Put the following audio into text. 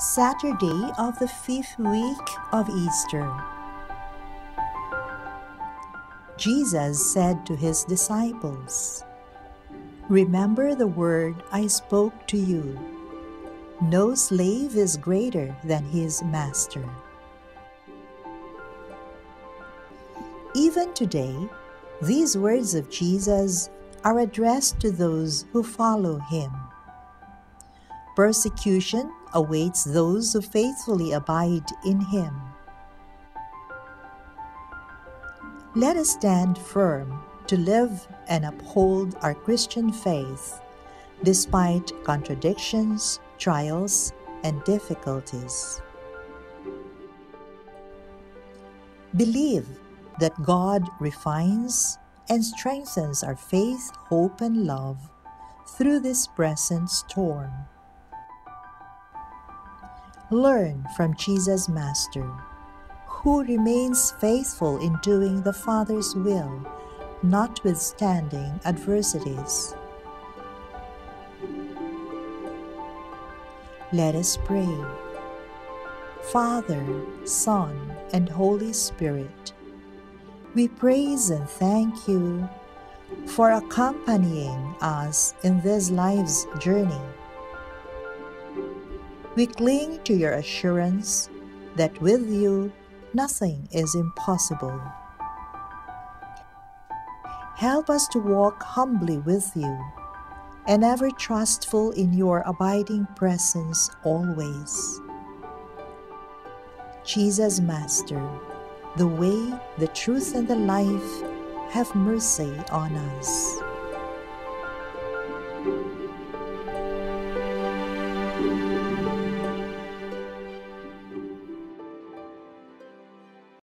Saturday of the fifth week of Easter. Jesus said to his disciples, Remember the word I spoke to you. No slave is greater than his master. Even today, these words of Jesus are addressed to those who follow him. Persecution awaits those who faithfully abide in him. Let us stand firm to live and uphold our Christian faith despite contradictions, trials, and difficulties. Believe that God refines and strengthens our faith, hope, and love through this present storm. Learn from Jesus' Master, who remains faithful in doing the Father's will, notwithstanding adversities. Let us pray. Father, Son, and Holy Spirit, we praise and thank you for accompanying us in this life's journey. We cling to your assurance that with you nothing is impossible. Help us to walk humbly with you and ever trustful in your abiding presence always. Jesus, Master, the way, the truth, and the life, have mercy on us.